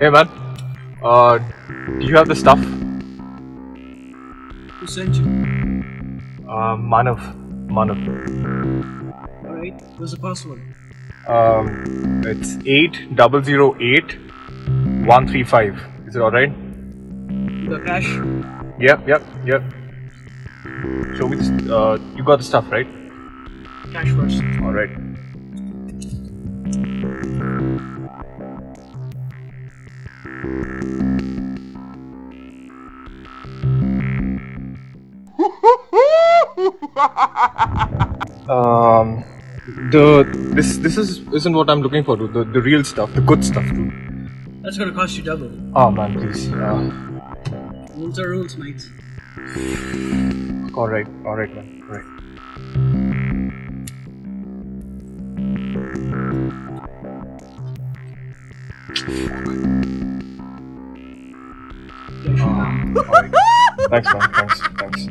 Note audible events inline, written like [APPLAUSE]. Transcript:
Hey man, uh, do you have the stuff? Who sent you? Uh, Manav, Manav. Alright, what's the password? Um, it's eight double zero eight one three five. Is it all right? The cash? Yep, yep, yep. Show me this. Uh, you got the stuff, right? Cash first. All right. [LAUGHS] um, the this this is isn't what I'm looking for. dude. The the real stuff, the good stuff, dude. That's gonna cost you double. Oh man, please. Uh, Rules are rules, mate. all right, all right, man, all right. Cash. All right. Thanks, man. Thanks. thanks.